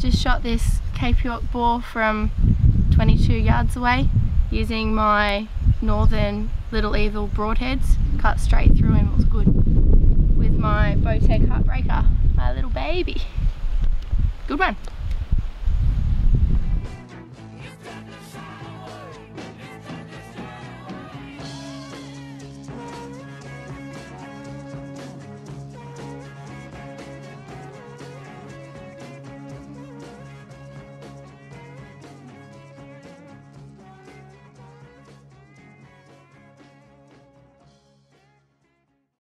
just shot this Cape York boar from 22 yards away using my Northern Little Evil broadheads. Cut straight through and it was good. With my Bowtech Heartbreaker, my little baby. Good one.